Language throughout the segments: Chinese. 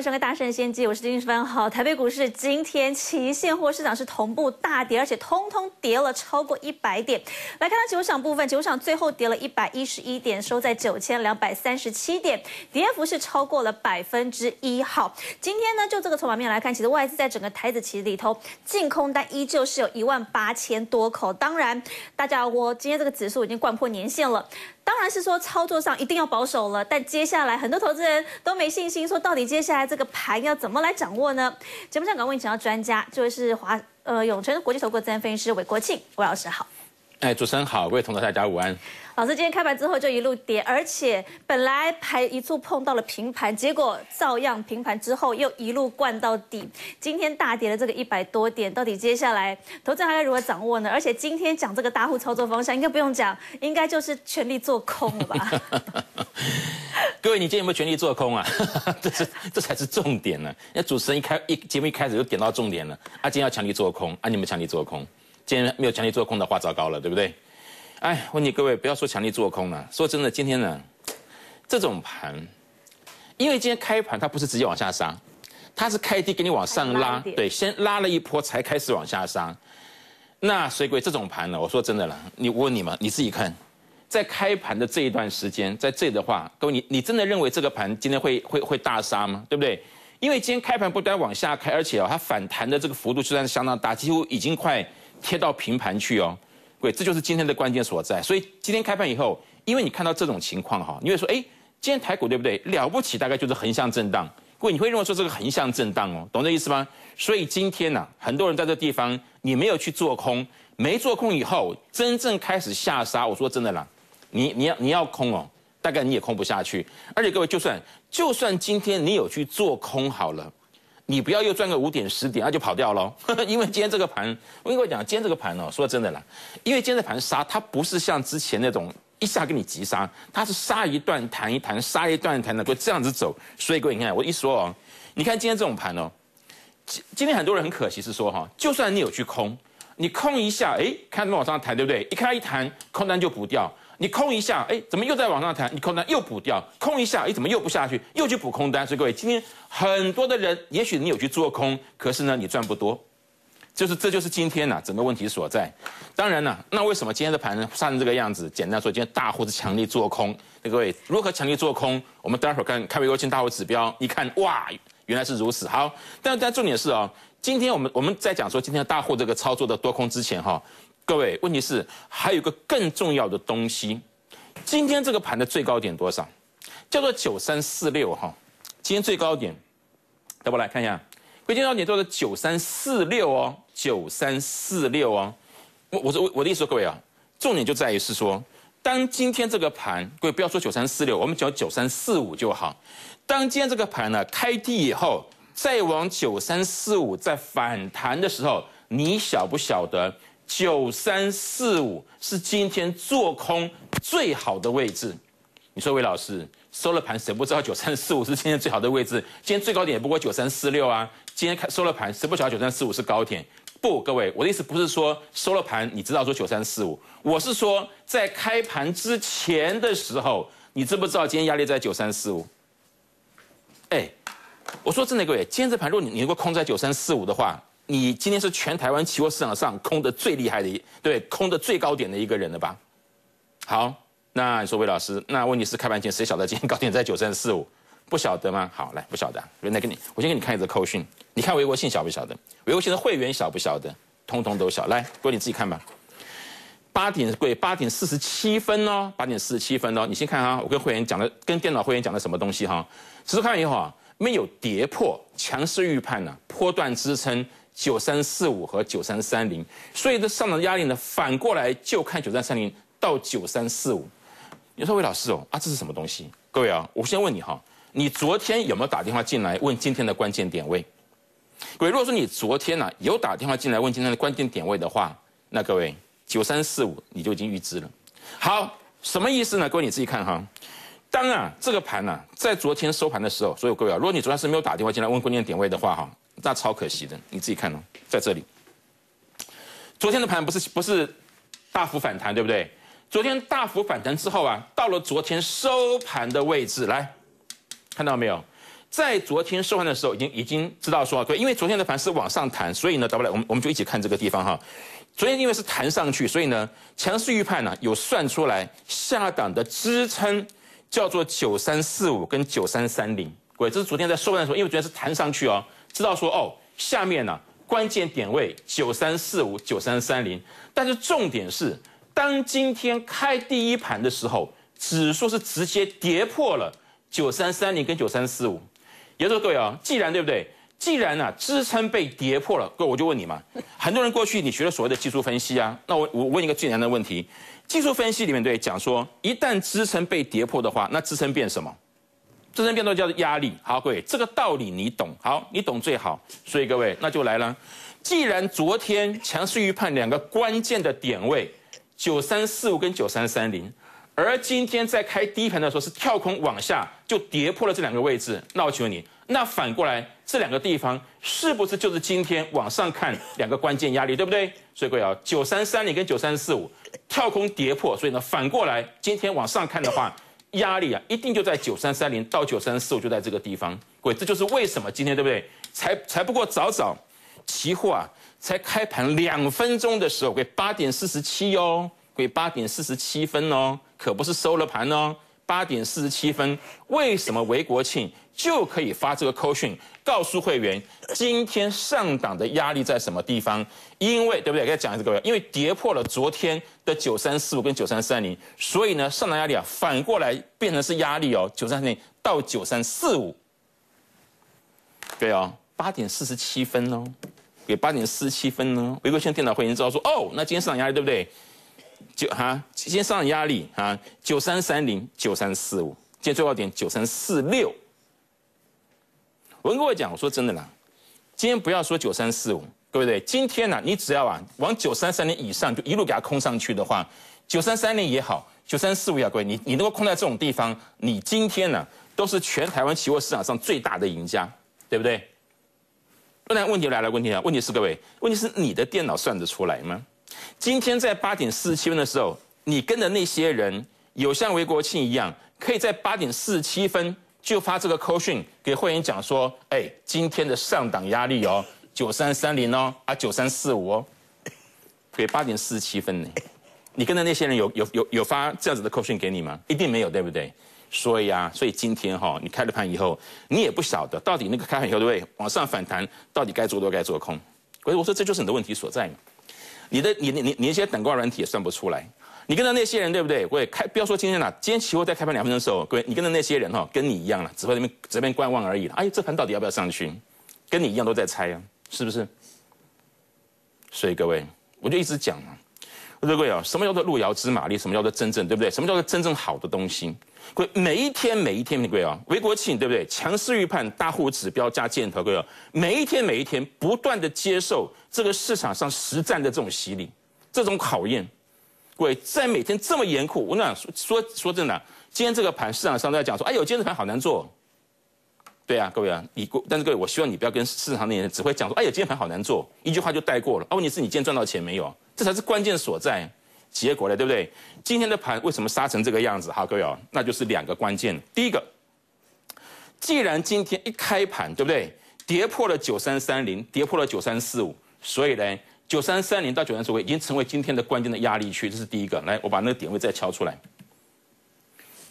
下午三点半，欢迎收看《大圣先机》，我是金分。好，台北股市今天期现货市场是同步大跌，而且通通跌了超过一百点。来看到九场部分，九场最后跌了一百一十一点，收在九千两百三十七点，跌幅是超过了百分之一。好，今天呢，就这个筹码面来看，其实外资在整个台子期里头净空单依旧是有一万八千多口。当然，大家我今天这个指数已经贯破年线了。当然是说操作上一定要保守了，但接下来很多投资人都没信心，说到底接下来这个盘要怎么来掌握呢？节目上赶快请到专家，这位是华呃永诚国际投顾资深分析师韦国庆，韦老师好。哎，主持人好，各位同学大家午安。老师今天开盘之后就一路跌，而且本来还一度碰到了平盘，结果照样平盘之后又一路灌到底。今天大跌了这个一百多点，到底接下来投资还该如何掌握呢？而且今天讲这个大户操作方向，应该不用讲，应该就是全力做空了吧？各位，你今天有没有全力做空啊？这是这才是重点呢。那主持人一开一节目一开始就点到重点了，啊，今天要强力做空，啊，你们强力做空。今天没有强力做空的话，糟糕了，对不对？哎，问你各位，不要说强力做空了。说真的，今天呢，这种盘，因为今天开盘它不是直接往下杀，它是开低给你往上拉，对，先拉了一波才开始往下杀。那水鬼这种盘呢，我说真的了，你我问你们，你自己看，在开盘的这一段时间，在这的话，各位你你真的认为这个盘今天会会会大杀吗？对不对？因为今天开盘不断往下开，而且哦，它反弹的这个幅度虽然相当大，几乎已经快。贴到平盘去哦，各位，这就是今天的关键所在。所以今天开盘以后，因为你看到这种情况哈，你会说，哎，今天台股对不对？了不起，大概就是横向震荡。各位，你会认为说这个横向震荡哦，懂这意思吗？所以今天呢，很多人在这地方，你没有去做空，没做空以后，真正开始下杀。我说真的啦，你你要你要空哦，大概你也空不下去。而且各位，就算就算今天你有去做空好了。你不要又赚个五点十点，那就跑掉了。因为今天这个盘，我跟你讲，今天这个盘哦，说真的啦，因为今天的盘杀，它不是像之前那种一下给你急杀，它是杀一段弹一弹，杀一段弹的，会这样子走。所以各位，你看我一说哦，你看今天这种盘哦，今今天很多人很可惜是说哈，就算你有去空，你空一下，哎，看怎么往上弹，对不对？一开一弹，空单就补掉。你空一下，哎，怎么又在往上弹？你空单又补掉，空一下，哎，怎么又不下去？又去补空单。所以各位，今天很多的人，也许你有去做空，可是呢，你赚不多。就是这就是今天呢整个问题所在。当然了，那为什么今天的盘杀成这个样子？简单说，今天大户是强力做空。各位，如何强力做空？我们待会儿看看微国清大户指标，一看，哇，原来是如此。好，但但重点是哦，今天我们我们在讲说今天大户这个操作的多空之前哈。各位，问题是还有个更重要的东西，今天这个盘的最高点多少？叫做九三四六哈。今天最高点，要不来看一下，最高点叫做九三四六哦，九三四六哦。我我说我的意思说，各位啊，重点就在于是说，当今天这个盘，各位不要说九三四六，我们讲九三四五就好。当今天这个盘呢开低以后，再往九三四五再反弹的时候，你晓不晓得？九三四五是今天做空最好的位置。你说魏老师收了盘，谁不知道九三四五是今天最好的位置？今天最高点也不过九三四六啊。今天开收了盘，谁不晓得九三四五是高点？不，各位，我的意思不是说收了盘你知道说九三四五，我是说在开盘之前的时候，你知不知道今天压力在九三四五？哎，我说真的，各位，今天这盘如果你你能够空在九三四五的话。你今天是全台湾期货市场上空的最厉害的，对，空的最高点的一个人了吧？好，那你说魏老师，那问题是开盘前谁晓得今天高点在九三四五？不晓得吗？好，来，不晓得，原来给你，我先给你看一则扣讯，你看微国信晓不晓得？微国信的会员晓不晓得？通通都晓。来，各位你自己看吧。八点贵，八点四十七分哦，八点四十七分哦，你先看哈，我跟会员讲的，跟电脑会员讲的什么东西哈？指数看完以后啊，没有跌破强势预判呢，波段支撑。九三四五和九三三零，所以这上涨压力呢，反过来就看九三三零到九三四五。你说魏老师哦，啊这是什么东西？各位啊，我先问你哈，你昨天有没有打电话进来问今天的关键点位？各位，如果说你昨天呢有打电话进来问今天的关键点位的话，那各位九三四五你就已经预知了。好，什么意思呢？各位你自己看哈。当啊这个盘呢在昨天收盘的时候，所以各位啊，如果你昨天是没有打电话进来问关键点位的话哈。那超可惜的，你自己看哦，在这里，昨天的盘不是不是大幅反弹，对不对？昨天大幅反弹之后啊，到了昨天收盘的位置，来看到没有？在昨天收盘的时候，已经已经知道说，对，因为昨天的盘是往上弹，所以呢，倒不来，我们我们就一起看这个地方哈。昨天因为是弹上去，所以呢，强势预判呢有算出来下档的支撑叫做九三四五跟九三三零，各位，这是昨天在收盘的时候，因为昨天是弹上去哦，知道说哦，下面呢关键点位九三四五九三三零，但是重点是，当今天开第一盘的时候，指数是直接跌破了九三三零跟九三四五。也就是说，各位啊，既然对不对？既然呢支撑被跌破了，各位我就问你嘛，很多人过去你学了所谓的技术分析啊，那我我问一个最难的问题，技术分析里面对讲说，一旦支撑被跌破的话，那支撑变什么？自身变动叫做压力。好，各位这个道理你懂，好，你懂最好。所以各位那就来了，既然昨天强势预判两个关键的点位九三四五跟九三三零。而今天在开低盘的时候是跳空往下，就跌破了这两个位置。那我请问你，那反过来这两个地方是不是就是今天往上看两个关键压力，对不对？所以各位啊，九三三零跟九三四五跳空跌破，所以呢反过来今天往上看的话，压力啊一定就在九三三零到九三四五就在这个地方。鬼，这就是为什么今天对不对？才才不过早早，期货啊才开盘两分钟的时候，鬼八点四十七哟，鬼八点四十七分哦，可不是收了盘哦。八点四十七分，为什么韦国庆就可以发这个扣讯，告诉会员今天上档的压力在什么地方？因为对不对？给他讲一次各位，因为跌破了昨天的九三四五跟九三三零，所以呢上档压力啊反过来变成是压力哦，九三零到九三四五。对哦，八点四十七分哦，给八点四十七分呢。韦国庆电脑会员知道说哦，那今天上档压力对不对？就哈，今天上压力啊，九三三零、九三四五，今天最高点九三四六。我跟各位讲，我说真的啦，今天不要说九三四五，对不对，今天呢，你只要啊往九三三零以上就一路给它空上去的话，九三三零也好，九三四五也好，各位，你你能够空在这种地方，你今天呢都是全台湾期货市场上最大的赢家，对不对？不然问题来了，问题啊，问题是各位，问题是你的电脑算得出来吗？今天在八点四十七分的时候，你跟的那些人有像韦国庆一样，可以在八点四十七分就发这个扣讯给会员讲说，哎，今天的上档压力哦，九三三零哦，啊九三四五哦，给八点四十七分呢。你跟的那些人有有有有发这样子的扣讯给你吗？一定没有，对不对？所以啊，所以今天哈，你开了盘以后，你也不晓得到底那个开盘以后对不对？往上反弹到底该做多该做空？所以我说这就是你的问题所在嘛。你的你你你那些等挂软体也算不出来，你跟着那些人对不对？各位开不要说今天了，今天期货在开盘两分钟的时候，各位你跟着那些人哈，跟你一样了，只会那边这边观望而已了。哎，这盘到底要不要上去？跟你一样都在猜啊，是不是？所以各位，我就一直讲嘛，各位啊，什么叫做路遥知马力？什么叫做真正对不对？什么叫做真正好的东西？各位每一天每一天，各位啊，韦国庆对不对？强势预判大户指标加箭头，各位每一天每一天不断的接受。这个市场上实战的这种洗礼，这种考验，各位在每天这么严酷，我想说说真的，今天这个盘市场上都在讲说，哎呦，今天这盘好难做。对啊，各位啊，你但是各位，我希望你不要跟市场那些人只会讲说，哎呦，今天盘好难做，一句话就带过了。哦，问题是你今天赚到钱没有？这才是关键所在。结果呢，对不对？今天的盘为什么杀成这个样子？哈，各位哦，那就是两个关键。第一个，既然今天一开盘，对不对？跌破了九三三零，跌破了九三四五。所以呢，九三三零到九三四五已经成为今天的关键的压力区，这是第一个。来，我把那个点位再敲出来，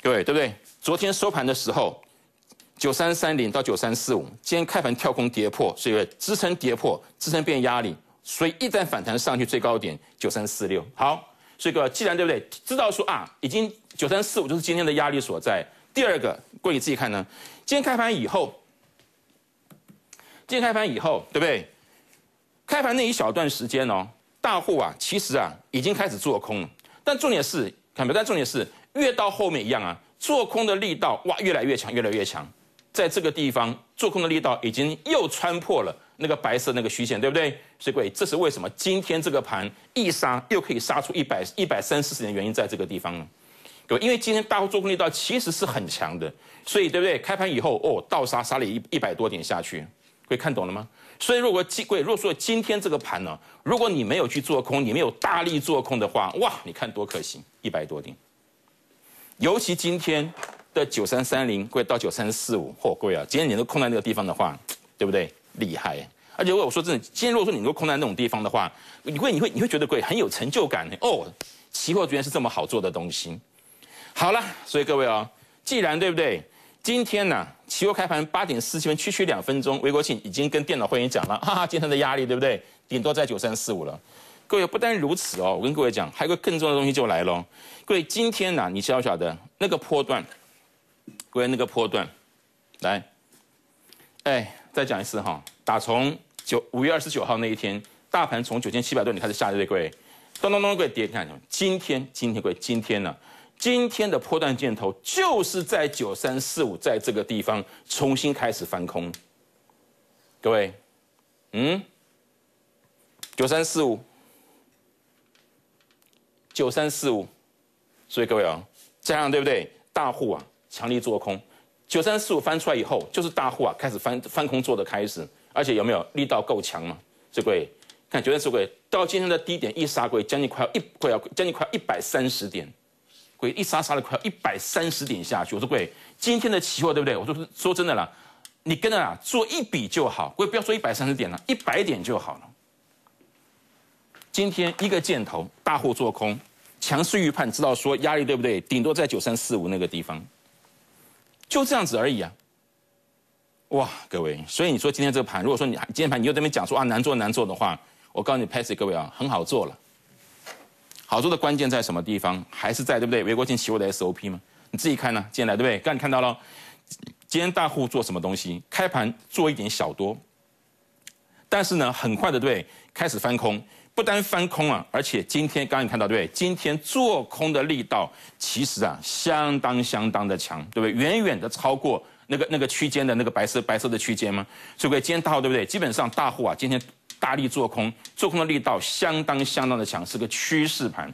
各位对不对？昨天收盘的时候，九三三零到九三四五，今天开盘跳空跌破，所以支撑跌破，支撑变压力，所以一旦反弹上去最高点九三四六。好，所以各位既然对不对？知道说啊，已经九三四五就是今天的压力所在。第二个，各位你自己看呢，今天开盘以后，今天开盘以后，对不对？开盘那一小段时间哦，大户啊，其实啊已经开始做空了。但重点是，看没？但重点是，越到后面一样啊，做空的力道哇越来越强，越来越强。在这个地方，做空的力道已经又穿破了那个白色那个虚线，对不对？所以各位，这是为什么今天这个盘一杀又可以杀出一百一百三四十点的原因，在这个地方呢？各位，因为今天大户做空力道其实是很强的，所以对不对？开盘以后哦，倒杀杀了一一百多点下去，各位看懂了吗？所以，如果今贵，如果说今天这个盘呢，如果你没有去做空，你没有大力做空的话，哇，你看多可惜，一百多点。尤其今天，的九三三零，贵到九三四五，嚯，贵啊！今天你都空在那个地方的话，对不对？厉害！而且如果我说真的，今天如果说你能够空在那种地方的话，你会你会你会觉得贵很有成就感哦。期货居然是这么好做的东西。好了，所以各位啊，既然对不对？今天呢，期货开盘八点四七分，区区两分钟，韦国庆已经跟电脑会员讲了，哈哈，今天的压力对不对？顶多在九三四五了。各位不单如此哦，我跟各位讲，还有个更重要的东西就来了。各位今天呢，你晓不晓得那个波段？各位那个波段，来，哎，再讲一次哈，打从九五月二十九号那一天，大盘从九千七百多点开始下跌，各位，咚咚咚，各位跌，看今天，今天各位今天呢？今天的破断箭头就是在九三四五，在这个地方重新开始翻空。各位，嗯，九三四五，九三四五，所以各位啊，这样对不对？大户啊，强力做空，九三四五翻出来以后，就是大户啊开始翻翻空做的开始，而且有没有力道够强嘛？这各位看九三四五，到今天的低点一杀，各位将近快要一快要将近快一百三十点。鬼一杀杀了快要一百三十点下去，我说鬼，今天的期货对不对？我说说真的啦，你跟着啊做一笔就好，鬼不要说一百三十点了，一百点就好了。今天一个箭头，大户做空，强势预判，知道说压力对不对？顶多在九三四五那个地方，就这样子而已啊。哇，各位，所以你说今天这个盘，如果说你今天盘你又在那边讲说啊难做难做的话，我告诉你 p a s s 各位啊，很好做了。好做的关键在什么地方？还是在对不对？韦国金期货的 SOP 吗？你自己看呢，进来对不对？刚你看到了，今天大户做什么东西？开盘做一点小多，但是呢，很快的对，开始翻空，不单翻空啊，而且今天刚刚你看到对不对？今天做空的力道其实啊，相当相当的强，对不对？远远的超过那个那个区间的那个白色白色的区间吗？所以今天大户对不对？基本上大户啊，今天。大力做空，做空的力道相当相当的强，是个趋势盘。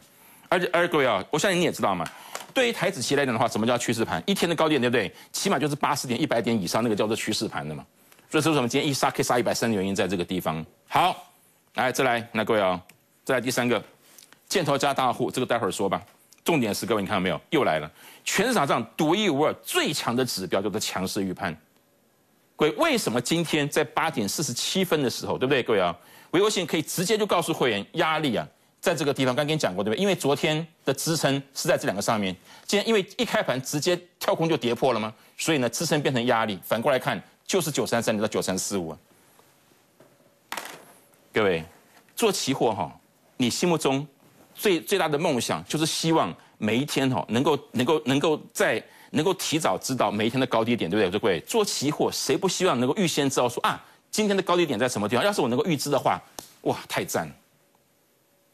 而且，而各位啊，我相信你也知道嘛，对于台子期来讲的话，什么叫趋势盘？一天的高点对不对？起码就是八十点、一百点以上，那个叫做趋势盘的嘛。所以，说什么今天一杀可以杀一百三的原因在这个地方。好，来再来，那各位啊，再来第三个，箭头加大户，这个待会儿说吧。重点是各位，你看到没有？又来了，全市场上独一无二最强的指标叫做强势预判。各位，为什么今天在八点四十七分的时候，对不对？各位啊，维欧信可以直接就告诉会员，压力啊，在这个地方。刚跟你讲过，对不对？因为昨天的支撑是在这两个上面，今天因为一开盘直接跳空就跌破了吗？所以呢，支撑变成压力。反过来看，就是九三三零到九三四五。各位，做期货哈，你心目中最最大的梦想就是希望每一天哈，能够能够能够在。能够提早知道每一天的高低点，对不对？各位做期货，谁不希望能够预先知道说啊，今天的高低点在什么地方？要是我能够预知的话，哇，太赞！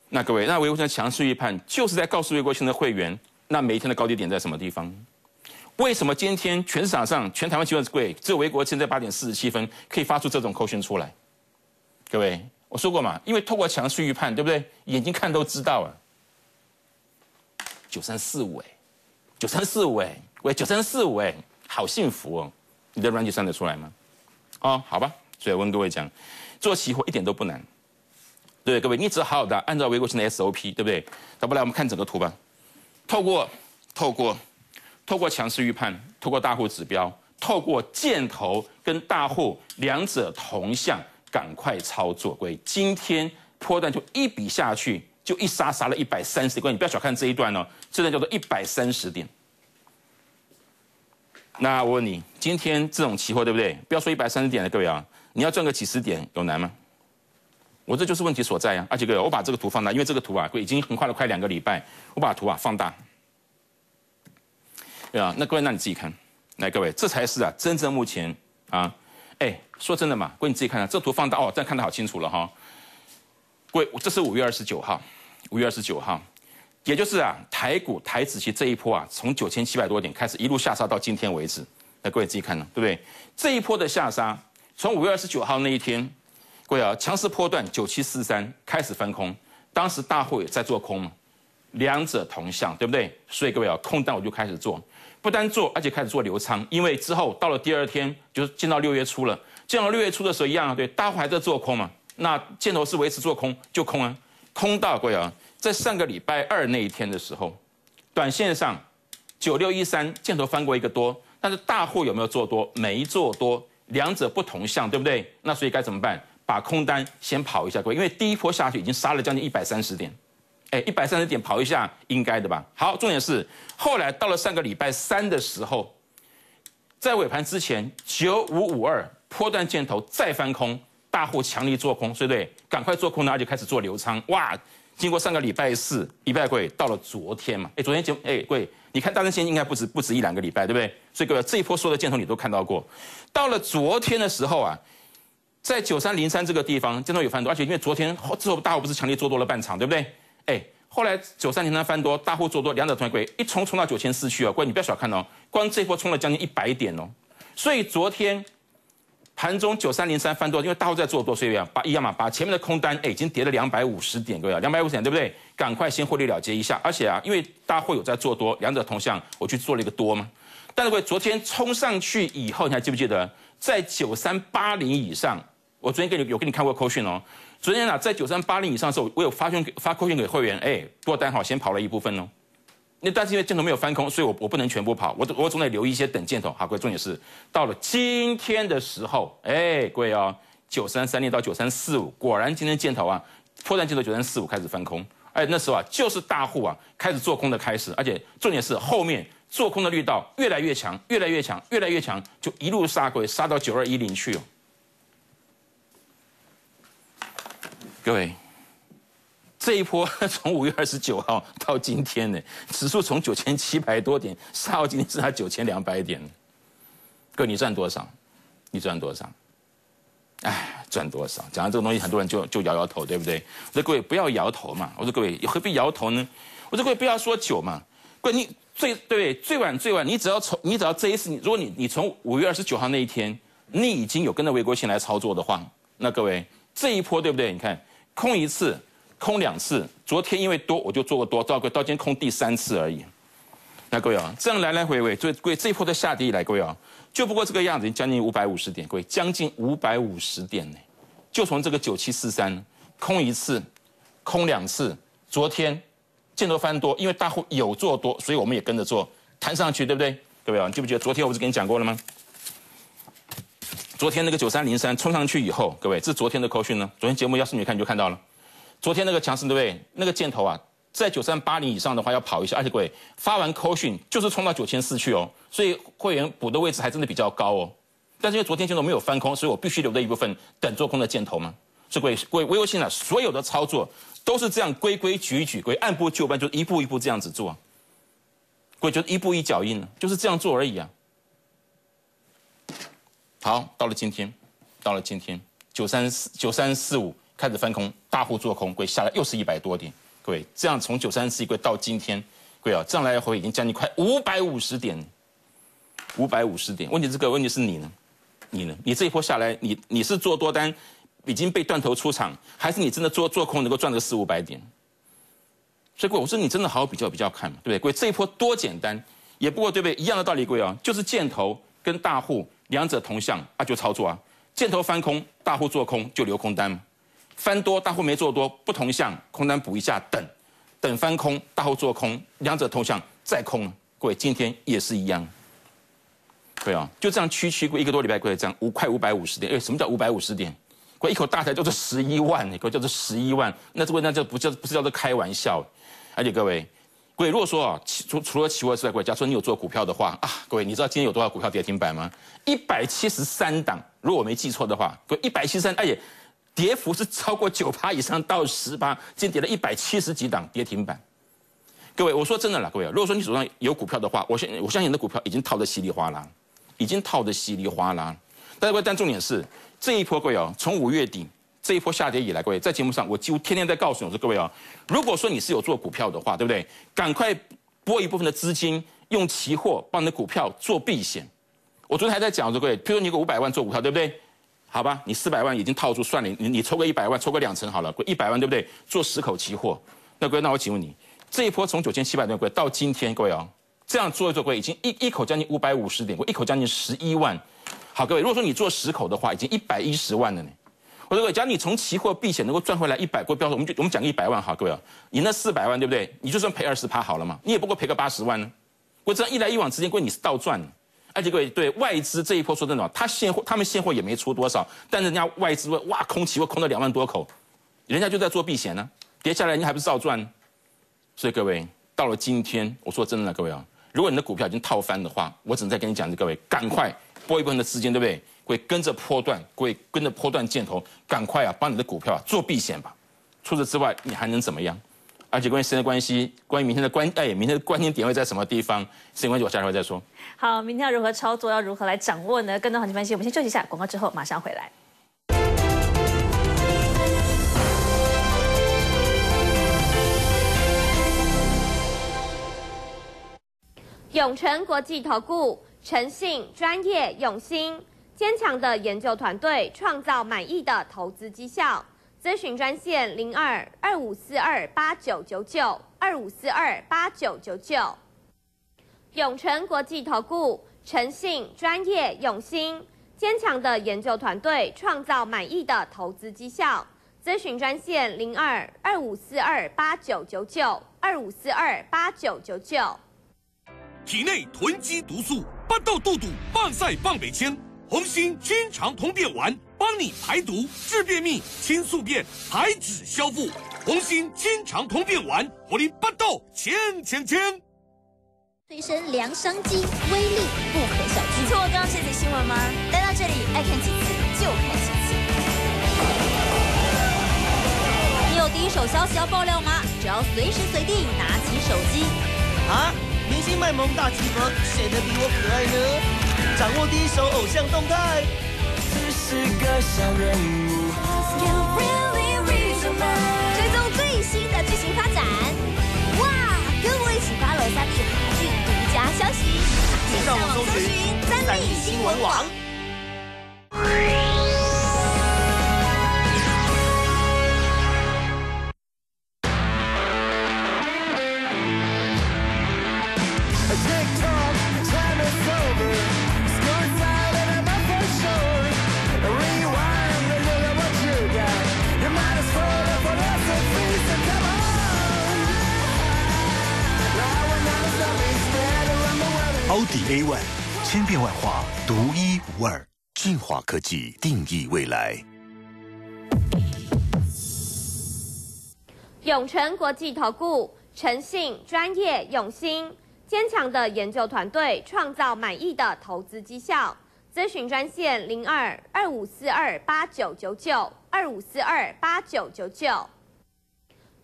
那各位，那维国星的强势预判就是在告诉维国星的会员，那每一天的高低点在什么地方？为什么今天全市场上全台湾期货贵，只有维国现在八点四十七分可以发出这种扣讯出来？各位，我说过嘛，因为透过强势预判，对不对？眼睛看都知道啊，九三四五哎，九三四五哎。喂，九三四五哎，好幸福哦！你的软件算得出来吗？哦，好吧，所以我跟各位讲，做期货一点都不难。对各位，你只要好好的按照微国新的 SOP，对不对？那不来，我们看整个图吧。透过透过透过强势预判，透过大户指标，透过箭头跟大户两者同向，赶快操作。各位，今天波段就一笔下去，就一杀杀了一百三十点。你不要小看这一段哦，这段叫做一百三十点。那我问你，今天这种期货对不对？不要说一百三十点了，各位啊，你要赚个几十点有难吗？我这就是问题所在呀。而且各位，我把这个图放大，因为这个图啊，已经横跨了快两个礼拜，我把图啊放大。对啊，那各位，那你自己看，来各位，这才是啊，真正目前啊，哎，说真的嘛，各位你自己看看，这图放大哦，这样看得好清楚了哈。各位，这是五月二十九号，五月二十九号。也就是啊，台股台指期这一波啊，从九千七百多点开始一路下杀到今天为止，那各位自己看呢，对不对？这一波的下杀，从五月二十九号那一天，各位啊，强势波段九七四三开始翻空，当时大户也在做空嘛，两者同向，对不对？所以各位啊，空单我就开始做，不单做，而且开始做流仓，因为之后到了第二天，就是进到六月初了，进到六月初的时候一样啊，对，大户还在做空嘛，那箭头是维持做空就空啊，空到各位啊。在上个礼拜二那一天的时候，短线上九六一三箭头翻过一个多，但是大户有没有做多？没做多，两者不同向，对不对？那所以该怎么办？把空单先跑一下，各位，因为第一波下去已经杀了将近一百三十点，哎，一百三十点跑一下应该的吧？好，重点是后来到了上个礼拜三的时候，在尾盘之前九五五二波段箭头再翻空，大户强力做空，对不对？赶快做空呢，就开始做流仓，哇！经过上个礼拜四、礼拜贵，到了昨天嘛，哎，昨天节哎，贵，你看大升线应该不止不止一两个礼拜，对不对？所以各位这一波所有的箭头你都看到过。到了昨天的时候啊，在九三零三这个地方箭头有翻多，而且因为昨天之后大户不是强烈做多了半场，对不对？哎，后来九三零三翻多，大户做多，两者同贵，一冲冲到九千四去哦，各位你不要小看哦，光这一波冲了将近一百点哦，所以昨天。盘中九三零三翻多，因为大户在做多，所以啊，把一样嘛，把前面的空单哎已经跌了两百五十点，各位，两百五十点对不对？赶快先获利了结一下。而且啊，因为大户有在做多，两者同向，我去做了一个多嘛。但是各位，昨天冲上去以后，你还记不记得在九三八零以上？我昨天给你有给你看过扣讯哦。昨天啊，在九三八零以上的时候，我有发讯发扣讯给会员，哎，多单好先跑了一部分哦。那但是因为箭头没有翻空，所以我我不能全部跑，我我总得留一些等箭头。好，各位重点是到了今天的时候，哎，各位哦，九三三六到九三四五，果然今天箭头啊，破绽箭头九三四五开始翻空，哎，那时候啊就是大户啊开始做空的开始，而且重点是后面做空的力道越来越强，越来越强，越来越强，就一路杀鬼杀到九二一零去哦，各位。这一波 从五月二十九号到今天呢，指数从九千七百多点杀到今天是它九千两百点。哥，你赚多少？你赚多少？哎，赚多少？讲到这个东西，很多人就就摇摇头，对不对？我说各位不要摇头嘛。我说各位何必摇头呢？我说各位不要说久嘛。各位你最对最晚最晚，你只要从你只要这一次，如果你你从五月二十九号那一天，你已经有跟着魏国庆来操作的话，那各位这一波对不对？你看空一次。空两次，昨天因为多我就做过多，到到今天空第三次而已。那各位啊，这样来来回回，所以各位这一波的下跌以来，各位啊，就不过这个样子，将近五百五十点，各位将近五百五十点呢，就从这个九七四三空一次，空两次，昨天见多翻多，因为大户有做多，所以我们也跟着做，弹上去，对不对？各位啊，你记不记得昨天我不是跟你讲过了吗？昨天那个九三零三冲上去以后，各位这是昨天的口讯呢，昨天节目要是你看你就看到了。昨天那个强势对不对？那个箭头啊，在九三八零以上的话要跑一下，而且各位发完扣讯就是冲到九千四去哦，所以会员补的位置还真的比较高哦。但是因为昨天箭头没有翻空，所以我必须留的一部分等做空的箭头嘛。所以各位各位微微信啊，所有的操作都是这样规规矩矩，规按部就班，就一步一步这样子做。各位就一步一脚印，就是这样做而已啊。好，到了今天，到了今天九三四九三四五。开始翻空，大户做空，贵下来又是一百多点，各位，这样从九三四一贵到今天，贵啊，这样来回已经将近快五百五十点，五百五十点。问题这个问题是你呢？你呢？你这一波下来，你你是做多单已经被断头出场，还是你真的做做空能够赚个四五百点？所以各位，我说你真的好好比较比较看嘛，对不对？各位，这一波多简单，也不过对不对？一样的道理，各位啊，就是箭头跟大户两者同向啊，就操作啊，箭头翻空，大户做空就留空单嘛。翻多大户没做多，不同向空单补一下，等，等翻空大户做空，两者同向再空。各位今天也是一样，对啊，就这样区区过一个多礼拜，各位这样五快五百五十点。哎，什么叫五百五十点？各位一口大台叫做十一万，各位叫做十一万，那这位那就不叫不是叫做开玩笑。而且各位，各位如果说啊，除除了期货之外，各位假如说你有做股票的话啊，各位你知道今天有多少股票跌停板吗？一百七十三档，如果我没记错的话，各位一百七十三，哎呀。跌幅是超过九趴以上到十趴，今天跌了一百七十几档跌停板。各位，我说真的啦，各位，如果说你手上有股票的话，我相我相信你的股票已经套的稀里哗啦，已经套的稀里哗啦。但是，但重点是这一波，各位哦，从五月底这一波下跌以来，各位在节目上我几乎天天在告诉你，我说各位哦，如果说你是有做股票的话，对不对？赶快拨一部分的资金用期货帮你的股票做避险。我昨天还在讲，说各位，譬如你有个五百万做股票，对不对？好吧，你四百万已经套住，算了，你你抽个一百万，抽个两成好了，一百万对不对？做十口期货，那各位，那我请问你，这一波从九千七百多块到今天，各位哦，这样做一做，各位已经一一口将近五百五十点，我一口将近十一万。好，各位，如果说你做十口的话，已经一百一十万了呢。我说各位，假如你从期货避险能够赚回来一百，过标准，我们就我们讲一百万哈，各位哦，你那四百万对不对？你就算赔二十趴好了嘛，你也不过赔个八十万呢。我这样一来一往之间，各位你是倒赚。而且各位对外资这一波说真的，他现货他们现货也没出多少，但是人家外资哇空期货空了两万多口，人家就在做避险呢，跌下来人家还不是照赚？所以各位到了今天，我说真的，各位啊，如果你的股票已经套翻的话，我只能再跟你讲，各位赶快拨一部分的资金，对不对？会跟着波段，会跟着波段箭头，赶快啊，帮你的股票啊做避险吧。除此之外，你还能怎么样？而且关于时间关系，关于明天的关哎，明天的关键点位在什么地方？时间关系，我下回再说。好，明天要如何操作，要如何来掌握呢？更多行情分析，我们先休息一下，广告之后马上回来。永诚国际投顾，诚信、专业、用心，坚强的研究团队，创造满意的投资绩效。咨询专线零二二五四二八九九九二五四二八九九九。永诚国际投顾，诚信、专业、用心，坚强的研究团队，创造满意的投资绩效。咨询专线零二二五四二八九九九二五四二八九九九。体内囤积毒素，巴豆肚肚，棒塞棒北千，红心清肠通便丸。帮你排毒、治便秘、清宿便、排脂消腹，红心清肠通便丸，活力八豆，千千千。催生量商机，威力不可小觑。错过刚这则新闻吗？来到这里，爱看几次就看几次。你有第一手消息要爆料吗？只要随时随地拿起手机。啊！明星卖萌大集合，谁能比我可爱呢？掌握第一手偶像动态。是个小人物。追踪最新的剧情发展，哇！跟我一起发了三立韩剧独家消息，请上网搜寻三立新闻网。独一无二。智华科技定义未来。永诚国际投顾，诚信、专业、用心，坚强的研究团队，创造满意的投资绩效。咨询专线零二二五四二八九九九二五四二八九九九。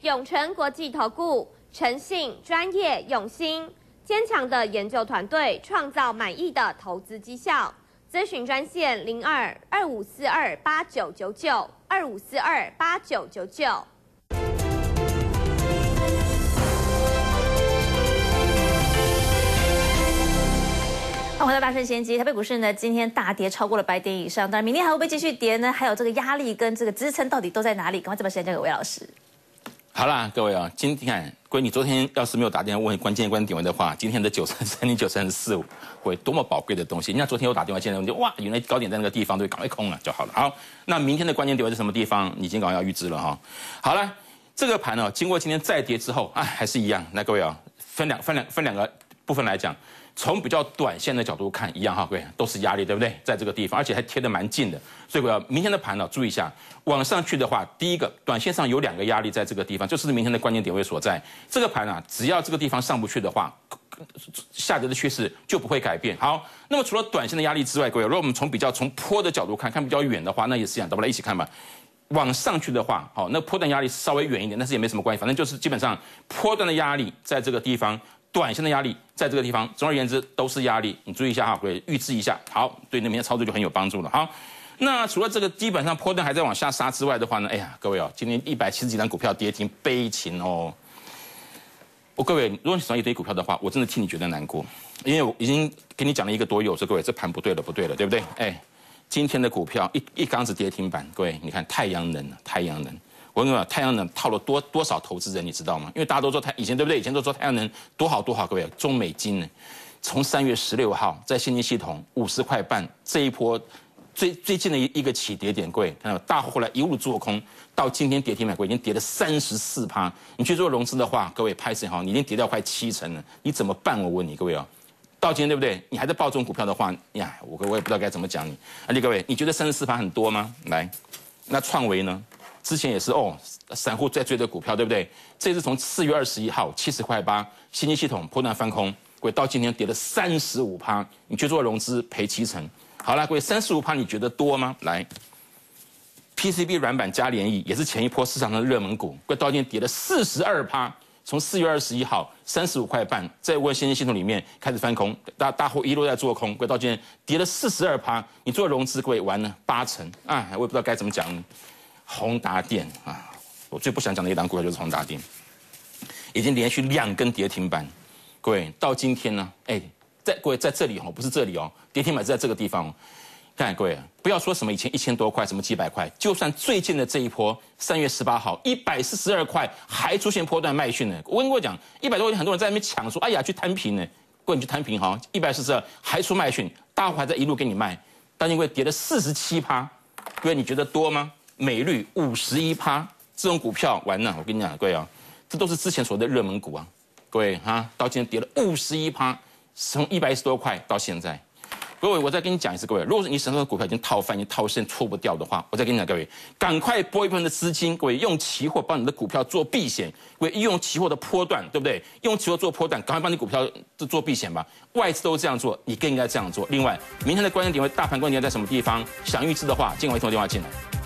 永诚国际投顾，诚信、专业、用心。坚强的研究团队，创造满意的投资绩效。咨询专线零二二五四二八九九九二五四二八九九九。欢迎回到大圣先机，台北股市呢今天大跌超过了百点以上，当然明天还会不会继续跌呢？还有这个压力跟这个支撑到底都在哪里？赶快这把时间交给魏老师。好啦，各位啊，今天闺女昨天要是没有打电话问关键关键点位的话，今天的九三三零九三四五会多么宝贵的东西。人家昨天有打电话进来，我就哇，原来高点在那个地方，对，赶快空了就好了。好，那明天的关键点位在什么地方？你今天要预知了哈。好了，这个盘呢，经过今天再跌之后，哎，还是一样。那各位啊，分两分两分两个部分来讲。从比较短线的角度看，一样哈，各位都是压力，对不对？在这个地方，而且还贴得蛮近的，所以我要明天的盘呢，注意一下，往上去的话，第一个，短线上有两个压力在这个地方，就是明天的关键点位所在。这个盘啊，只要这个地方上不去的话，下跌的趋势就不会改变。好，那么除了短线的压力之外，各位，如果我们从比较从坡的角度看，看比较远的话，那也是一样，咱们来一起看吧。往上去的话，好，那坡段压力稍微远一点，但是也没什么关系，反正就是基本上坡段的压力在这个地方。短线的压力在这个地方，总而言之都是压力，你注意一下哈，会预知一下，好，对那边操作就很有帮助了。哈，那除了这个基本上波段还在往下杀之外的话呢，哎呀，各位哦，今天一百七十几张股票跌停，悲情哦。我各位，如果你手上一堆股票的话，我真的替你觉得难过，因为我已经给你讲了一个多月，我说各位这盘不对了，不对了，对不对？哎，今天的股票一一缸子跌停板，各位你看太阳能，太阳能。我跟你讲，太阳能套了多多少投资人，你知道吗？因为大家都说太以前对不对？以前都说太阳能多好多好，各位，中美金呢，从三月十六号在现金系统五十块半这一波最最近的一一个起跌点，各位看到大后来一路做空，到今天跌停板，各位已经跌了三十四趴。你去做融资的话，各位拍谁哈，你已经跌掉快七成了，你怎么办？我问你，各位哦，到今天对不对？你还在报这种股票的话，呀，我我也不知道该怎么讲你。而且各位，你觉得三十四趴很多吗？来，那创维呢？之前也是哦，散户在追的股票，对不对？这是从四月二十一号七十块八，新金系统破断翻空，各位到今天跌了三十五趴，你去做融资赔七成。好了，各位，三十五趴你觉得多吗？来，PCB 软板加联益也是前一波市场上的热门股，各位到今天跌了四十二趴，从四月二十一号三十五块半，在问先进系统里面开始翻空，大大户一路在做空，各位到今天跌了四十二趴，你做融资鬼完了八成啊，我也不知道该怎么讲。宏达电啊，我最不想讲的一档股票就是宏达电，已经连续两根跌停板，各位到今天呢，哎，在各位在这里哦，不是这里哦，跌停板是在这个地方。看各位，不要说什么以前一千多块，什么几百块，就算最近的这一波，三月十八号一百四十二块还出现波段卖讯呢。我跟各位讲，一百多块很多人在那边抢说，哎呀去摊平呢，各位你去摊平哈，一百四十二还出卖讯，大户还在一路给你卖，但因为跌了四十七趴，各位你觉得多吗？美率五十一趴，这种股票完了，我跟你讲，各位啊，这都是之前所谓的热门股啊，各位哈，到今天跌了五十一趴，从一百一十多块到现在，各位，我再跟你讲一次，各位，如果是你手上的股票已经套翻、已经套现、出不掉的话，我再跟你讲，各位，赶快拨一部分的资金，各位用期货帮你的股票做避险，各位用期货的波段，对不对？用期货做波段，赶快帮你股票做避险吧。外资都这样做，你更应该这样做。另外，明天的关键点位，大盘关键点在什么地方？想预知的话，尽快通电话进来。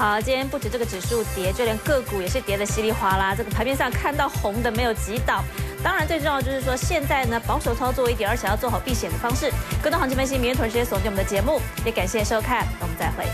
好，今天不止这个指数跌，就连个股也是跌得稀里哗啦。这个盘面上看到红的没有几档。当然，最重要就是说，现在呢保守操作一点，而且要做好避险的方式。更多行情分析，明天同时间锁定我们的节目。也感谢收看，我们再会。